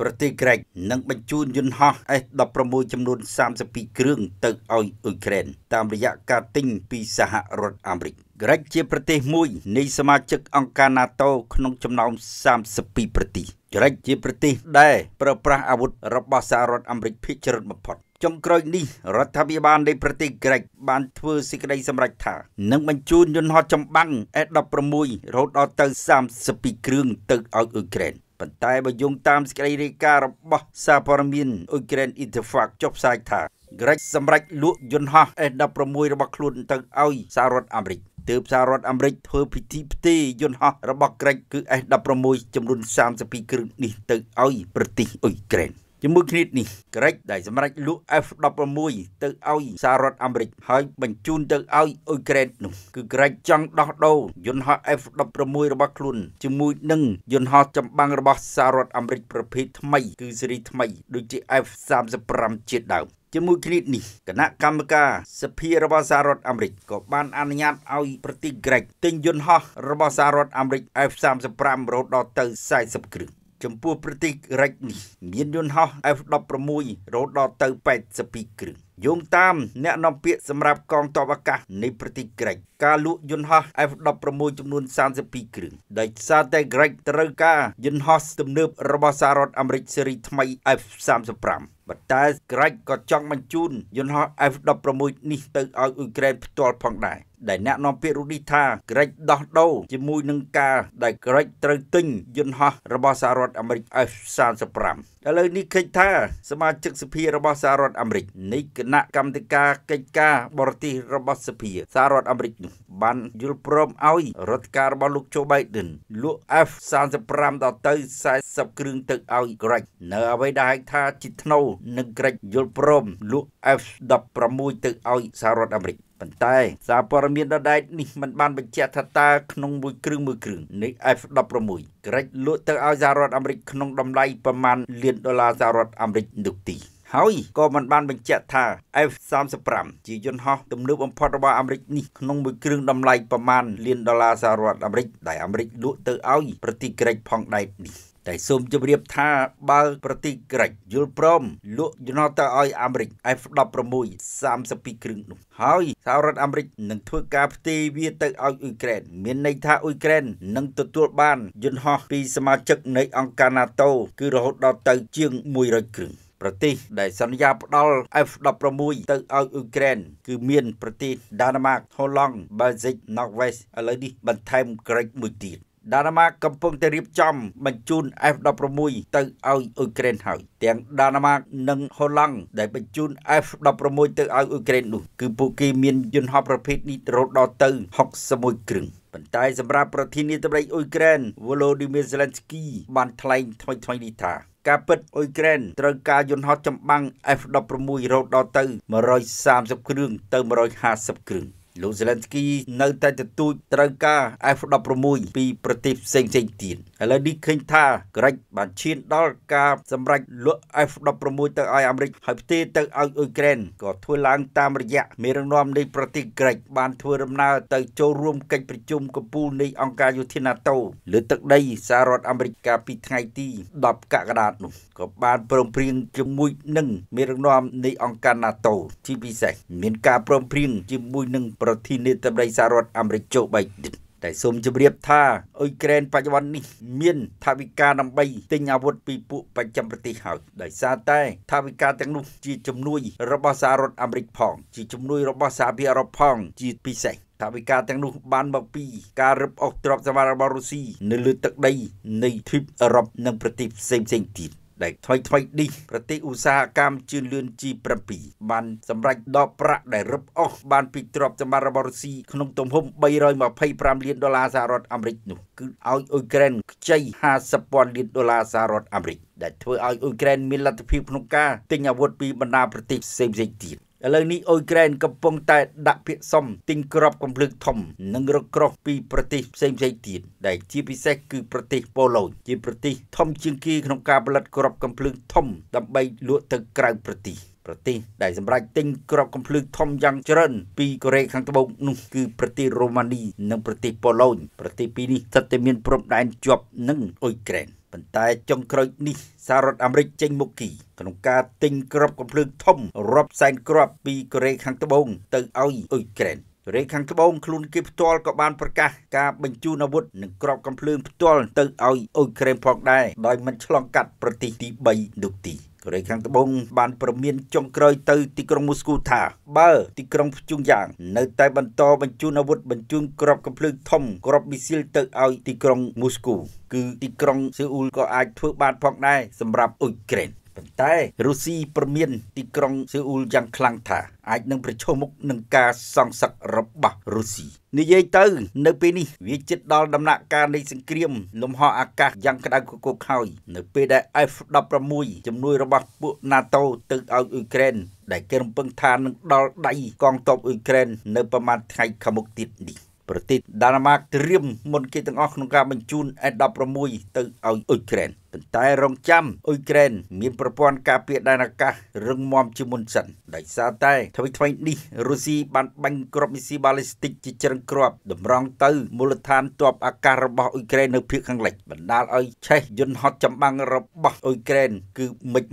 ប្រទេសក្រិចនឹងបញ្ជូនយន្តហោះ S16 ចំនួន32គ្រឿងទៅឲ្យអ៊ុយក្រែនតាមរយៈការទិញពីសហរដ្ឋអាមេរិកក្រិចជាប្រទេសមួយនៃសមាជិកអង្គការ NATO ក្នុងចំណោម32ប្រទេសក្រិចជាប្រទេសដែលប្រើប្រាស់អាវុធរបស់សហរដ្ឋអាមេរិកភាគច្រើនបំផុតចុងក្រោយនេះរដ្ឋាភិបាលនៃប្រទេសក្រិចបានធ្វើសេចក្តីសម្រេចថានឹងបញ្ជូនយន្តហោះចម្បាំង S16 រហូតដល់ទៅ32គ្រឿងទៅឲ្យអ៊ុយក្រែន ប៉ុន្តែបើយោងតាមសេចក្តីរាយការណ៍របស់សារព័ត៌មានអ៊ុយក្រែន Interfax ចុះផ្សាយថាក្រិចសម្រេចលក់យន្តហោះ S16 របស់ខ្លួនទៅឲ្យសហរដ្ឋអាមេរិកទើបសហរដ្ឋអាមេរិកធ្វើពិធីផ្ទេរយន្តហោះរបស់ក្រិចគឺ S16 ចំនួន32គ្រឿងនេះទៅឲ្យប្រទេសអ៊ុយក្រែន ជាមួយគ្នានេះក្រិចដែលសម្រេចលក់ F16 ទៅឲ្យសហរដ្ឋអាមេរិកហើយបញ្ជូនទៅឲ្យអ៊ុយក្រែននោះគឺក្រិចចង់ដោះដូរយន្តហោះ F16 របស់ខ្លួនជាមួយនឹងយន្តហោះចម្បាំងរបស់សហរដ្ឋអាមេរិកប្រភេទថ្មីគឺស៊េរីថ្មីដូចជា F35 ជាដើមជាមួយគ្នានេះគណៈកម្មការសភារបស់សហរដ្ឋអាមេរិកក៏បានអនុញ្ញាតឲ្យប្រទេសក្រិចទិញយន្តហោះរបស់សហរដ្ឋអាមេរិក F35 រហូតដល់ទៅ40គ្រឿង ចំពោះប្រទេសរិចនេះមានយន្តហោះ F16 រហូតដល់ទៅ82គ្រឿង យោងតាមអ្នកនាំពាក្យសម្រាប់កងទ័ពអាកាសនៃប្រទេសក្រិចការលក់យន្តហោះ F16 ចំនួន32គ្រឿងដោយសារតែក្រិចត្រូវការយន្តហោះទំនើបរបស់សហរដ្ឋអាមេរិកស៊េរីថ្មី F35 ប៉ុន្តែក្រាច់ក៏ចង់បញ្ជូនយន្តហោះ F16 នេះទៅឲ្យអ៊ុយក្រែនផ្ទាល់ផងដែរដែលអ្នកនាំពាក្យរូឌីថាក្រិចដោះដូរជាមួយនឹងការដែលក្រិចត្រូវទិញយន្តហោះរបស់សហរដ្ឋអាមេរិក F35 ឥឡូវនេះឃើញថាសមាជិកសភារបស់សហរដ្ឋអាមេរិកនៃគណៈកម្មាធិការកិច្ចការបរទេសរបស់សភាសហរដ្ឋអាមេរិកនោះបានយល់ព្រមឲ្យរដ្ឋការរបស់លោកโจ Biden លក់ F35 ដល់ទៅ40គ្រឿងទៅឲ្យក្រិចនៅអ្វីដែលហៅថាជាថ្នូវនឹងក្រិចយល់ព្រមលក់ F16 ទៅឲ្យសហរដ្ឋអាមេរិក ប៉ុន្តែសារព័ត៌មានដដែលនេះមិនបានបញ្ជាក់ថាតើក្នុងមួយគ្រឿងមួយគ្រឿងនៃ F16 ក្រិចលក់ទៅឲ្យសហរដ្ឋអាមេរិកក្នុងតម្លៃប្រមាណលានដុល្លារសហរដ្ឋអាមេរិកនោះទេហើយក៏មិនបានបញ្ជាក់ថា F35 ជាយន្តហោះទំនើបបំផុតរបស់អាមេរិកនេះក្នុងមួយគ្រឿងតម្លៃប្រមាណលានដុល្លារសហរដ្ឋអាមេរិកដែលអាមេរិកលក់ទៅឲ្យប្រទេសក្រិចផងដែរនេះ តែសូមជម្រាបថាបើប្រទេសក្រិចយល់ព្រមលក់យន្តហោះទៅឲ្យអាមេរិក F16 32គ្រឿងនោះហើយសហរដ្ឋអាមេរិកនឹងធ្វើការផ្ទេរវាទៅឲ្យអ៊ុយក្រែនមានន័យថាអ៊ុយក្រែននឹងទទួលបានយន្តហោះពីសមាជិកនៃអង្គការ NATO គឺរហូតដល់ទៅជាង100គ្រឿងប្រទេសដែលសន្យាផ្ដល់ F16 ទៅឲ្យអ៊ុយក្រែនគឺមានប្រទេសដាណឺម៉ាកហូឡង់បែលហ្សិកណ័រវេសឥឡូវនេះបន្ថែមក្រិចមួយទៀត ដាណាម៉ាកកំពុងតែរៀបចំបញ្ជូន F16 ទៅឲ្យអ៊ុយក្រែនហើយទាំងដាណាម៉ាកនិងហូឡង់ដែលបញ្ជូន F16 ទៅឲ្យអ៊ុយក្រែននោះគឺពួកគេមានយន្តហោះប្រភេទនេះរហូតដល់ទៅ61គ្រឿងប៉ុន្តែសម្រាប់ប្រធានាធិបតីអ៊ុយក្រែន Volodymyr Zelensky បានថ្លែងថ្មីថ្មីនេះថាការពិតអ៊ុយក្រែនត្រូវការយន្តហោះចម្បាំង F16 រហូតដល់ទៅ130គ្រឿងទៅ150គ្រឿង លោកសេឡិនស្គីនៅតែទទូចត្រូវការ F16 ពីប្រទេសផ្សេងៗទៀតឥឡូវនេះឃើញថាក្រិចបានឈានដល់ការសម្រេចលក់ F16 ទៅឲ្យអាមេរិកហើយផ្ទេរទៅឲ្យអ៊ុយក្រែនក៏ធ្វើឡើងតាមរយៈមេរងនាំនៃប្រទេសក្រិចបានធ្វើដំណើរទៅចូលរួមកិច្ចប្រជុំកំពូលនៃអង្គការយោធា NATO លើទឹកដីសហរដ្ឋអាមេរិកកាលពីថ្ងៃទី10កក្កដានោះក៏បានព្រមព្រៀងជាមួយនឹងមេរងនាំនៃអង្គការ NATO ជាពិសេសមានការព្រមព្រៀងជាមួយនឹងប្រធានាធិបតីសហរដ្ឋអាមេរិកโจ Biden តែសូមជម្រាបថាអ៊ុយក្រែនបច្ចុប្បន្ននេះមានថាវិការដើម្បីទិញអាវុធពីពួកបច្ចឹមប្រទេសហើយដោយសារតែថាវិការទាំងនោះជាជំនួយរបស់សហរដ្ឋអាមេរិកផង ជាជំនួយរបស់សហភាពអឺរ៉ុបផង ជាពិសេសថាវិការទាំងនោះបានមកពីការរឹបអូសទ្រព្យសម្បត្តិរបស់រុស្ស៊ីនៅលើទឹកដីនៃទ្វីបអឺរ៉ុបនិងប្រទេសផ្សេងៗទៀត ដែលថ្មីថ្មីនេះប្រទេសឧស្សាហកម្មជឿនលឿន G7 បានសម្រេចដកប្រាក់ដែលរឹបអូសបានពីទ្រព្យសម្បត្តិរបស់រុស្ស៊ីក្នុងទំហំ325លានដុល្លារសហរដ្ឋអាមេរិកនោះគឺឲ្យអ៊ុយក្រែនខ្ចី50ពាន់លានដុល្លារសហរដ្ឋអាមេរិកដែលធ្វើឲ្យអ៊ុយក្រែនមានលទ្ធភាពក្នុងការទិញអាវុធពីបណ្ដាប្រទេសផ្សេងៗទៀត ឥឡូវនេះអ៊ុយក្រែនកំពុងតែដាក់ពាក្យសុំទិញក្របកំភ្លើងធំ និងរកក្រោះពីប្រទេសផ្សេងៗទៀតដែលជាពិសេសគឺប្រទេសប៉ូឡូញជាប្រទេសធំជាងគេក្នុងការផលិតក្របកំភ្លើងធំដើម្បីលក់ទៅក្រៅប្រទេសប្រទេសដែលសម្រាប់ទិញក្របកំភ្លើងធំយ៉ាងច្រើនពីកូរ៉េខាងត្បូងនោះគឺប្រទេសរ៉ូម៉ានីនិងប្រទេសប៉ូឡូញប្រទេសពីរនេះស្ថិតតែមានព្រំដែនជាប់នឹងអ៊ុយក្រែន ប៉ុន្តែចុងក្រោយនេះសហរដ្ឋអាមេរិកចេញមុខគីក្នុងការទិញក្របកំភ្លើងធំរាប់សែនគ្រាប់ពីកូរ៉េខាងត្បូងទៅឲ្យអ៊ុយក្រែនកូរ៉េខាងត្បូងខ្លួនគេផ្ទាល់ក៏បានប្រកាសការបញ្ជូនអាវុធនិងក្របកំភ្លើងផ្ទាល់ទៅឲ្យអ៊ុយក្រែនផងដែរដោយមិនឆ្លងកាត់ប្រទេសទី3នោះទេ កូរ៉េខាងត្បូងបានប្រមានចុងក្រោយទៅទីក្រុងមូស្គូថាបើទីក្រុងភ្ជុងយ៉ាងនៅតែបន្តបញ្ជូនអាវុធបញ្ជូនក្របកំភ្លើងធំក្របមីស៊ីលទៅឲ្យទីក្រុងមូស្គូគឺទីក្រុងស៊ើអ៊ូលក៏អាចធ្វើបានផងដែរសម្រាប់អ៊ុយក្រែន ប៉ុន្តែរុស្ស៊ីប្រមានទីក្រុងស៊ើអ៊ូលយ៉ាងខ្លាំងថាអាចនឹងប្រឈមមុខនឹងការសងសឹករបស់រុស្ស៊ីនិយាយទៅ នៅពេលនេះវាជិតដល់ដំណាក់កាលនៃសង្គ្រាម លំហអាកាសយ៉ាងក្តៅគគុកហើយនៅពេលដែល F16 ជំនួយរបស់ពួក NATO ទៅឲ្យអ៊ុយក្រែនដែលគេរំពឹងថានឹងដល់ដៃកងទ័ពអ៊ុយក្រែននៅប្រមាណថ្ងៃខាងមុខទៀតនេះ ប្រទេសដាណឺម៉ាកត្រៀមមុនគេទាំងអស់ក្នុងការបញ្ជូន S16 ទៅឲ្យអ៊ុយក្រែនប៉ុន្តែរងចាំអ៊ុយក្រែនមានប្រព័ន្ធការពារដែនអាកាសរឹងមាំជាមុនសិនដោយសារតែថ្មីថ្មីនេះរុស្ស៊ីបានបាញ់គ្រាប់មីស៊ីបាឡេស្ទិកជាច្រើនគ្រាប់តម្រង់ទៅមូលដ្ឋានទ័ពអាកាសរបស់អ៊ុយក្រែននៅភាគខាងលិចបណ្ដាលឲ្យឆេះយន្តហោះចម្បាំងរបស់អ៊ុយក្រែនគឺមិច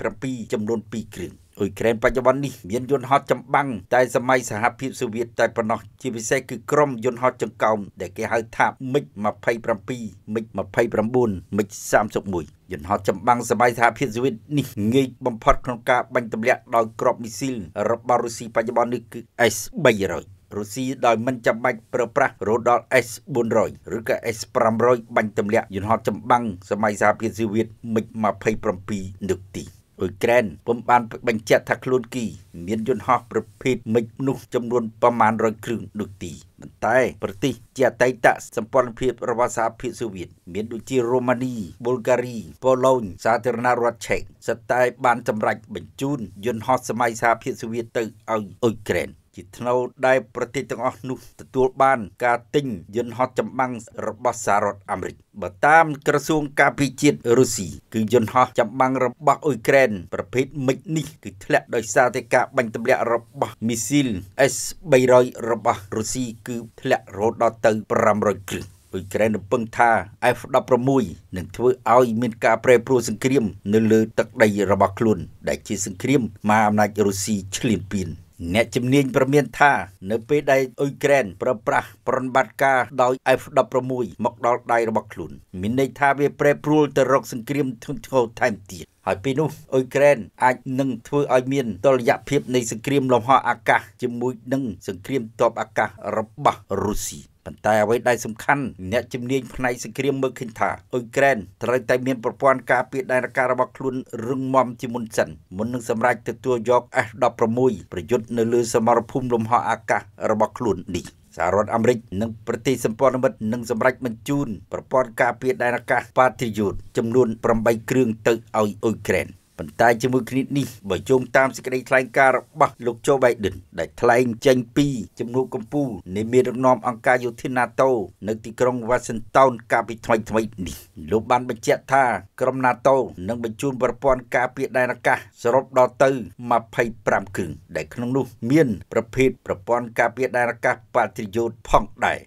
27ចំនួន2គ្រឿង អ៊ុយក្រែនបច្ចុប្បន្ននេះមានយន្តហោះចម្បាំងតែសម័យសហភាពសូវៀតតែប៉ុណ្ណោះជាពិសេសគឺក្រុមយន្តហោះចង្កោមដែលគេហៅថា MiG-27 MiG-29 MiG-31 យន្តហោះចម្បាំងសម័យសហភាពសូវៀតនេះងាយបំផុតក្នុងការបាញ់ទម្លាក់ដោយគ្រាប់មីស៊ីលរបស់រុស្ស៊ីបច្ចុប្បន្ននេះគឺ S-300 រុស្ស៊ីដោយមិនចាំបាច់ប្រើប្រាស់រហូតដល់ S400 ឬក៏ S500 បាញ់ទម្លាក់យន្តហោះចម្បាំងសម័យសហភាពសូវៀត MiG-27 នោះទេ អ៊ុយក្រែនពុំបានបញ្ជាក់ថាខ្លួនគី មានយន្តហោះប្រភេទមិចនោះចំនួនប្រមាណ100គ្រឿងនោះទីប៉ុន្តែ ប្រទេសជាអតីតសម្ព័ន្ធភាពរបស់សហភាពសូវៀតមានដូចជារូម៉ានីប៊ុលហ្គារីប៉ូឡូញសាធារណរដ្ឋឆេកសិតតែបានសម្រេចបញ្ជូនយន្តហោះសម័យសហភាពសូវៀតទៅឲ្យអ៊ុយក្រែន ជាថ្នូវដែលប្រទេសទាំងអស់នោះទទួលបានការទិញយន្តហោះចម្បាំងរបស់សហរដ្ឋអាមេរិកបើតាមក្រសួងការពារជាតិរុស្ស៊ីគឺយន្តហោះចម្បាំងរបស់អ៊ុយក្រែនប្រភេទមិចនេះគឺធ្លាក់ដោយសារតែការបាញ់ទម្លាក់របស់មីស៊ីល S300 របស់រុស្ស៊ីគឺធ្លាក់រហូតដល់ទៅ500គ្រឿងអ៊ុយក្រែនរំពឹងថា F16 នឹងធ្វើឲ្យមានការប្រែប្រួលសង្គ្រាម នៅលើទឹកដីរបស់ខ្លួន ដែលជាសង្គ្រាមមហាអំណាចរុស្ស៊ីឈ្លានពាន អ្នកជំនាញប្រមានថានៅពេលដែលអ៊ុយក្រែនប្រើប្រាស់ប្រតិបត្តិការដោយ F16 មកដល់ដៃរបស់ខ្លួន មានន័យថាវាប្រែប្រួលទៅរកសង្គ្រាមធ្ងន់ធ្ងរថែមទៀតហើយពេលនោះអ៊ុយក្រែនអាចនឹងធ្វើឲ្យមានតុល្យភាពនៃសង្គ្រាមលំហអាកាសជាមួយនឹងសង្គ្រាមទ័ពអាកាសរបស់រុស្ស៊ី ប៉ុន្តែអ្វីដែលសំខាន់អ្នកជំនាញផ្នែកសង្គ្រាមមើលឃើញថាអ៊ុយក្រែនត្រូវតែមានប្រព័ន្ធការពារដែនអាកាសរបស់ខ្លួនរឹងមាំជាមុនសិនមុននឹងសម្រេចទទួលយក F16 ប្រយុទ្ធនៅលើសមរភូមិលំហអាកាសរបស់ខ្លួននេះសហរដ្ឋអាមេរិកនិងប្រទេសសម្ព័ន្ធមិត្តនឹងសម្រេចបញ្ជូនប្រព័ន្ធការពារដែនអាកាស Patriot ចំនួន8គ្រឿងទៅឲ្យអ៊ុយក្រែន ប៉ុន្តែជាមួយគ្នានេះបើយោងតាមសេចក្តីថ្លែងការណ៍របស់លោកโจ Biden ដែលថ្លែងចេញពីជំនួបកម្ពុជានៃមេដឹកនាំអង្គការយោធា NATO នៅទីក្រុង Washington កាលពីថ្មីថ្មីនេះលោកបានបញ្ជាក់ថាក្រុម NATO នឹងបញ្ជូនប្រព័ន្ធការពារដែនអាកាសសរុបដល់ទៅ25គ្រឿងដែលក្នុងនោះមានប្រភេទប្រព័ន្ធការពារដែនអាកាស Patriot ផងដែរ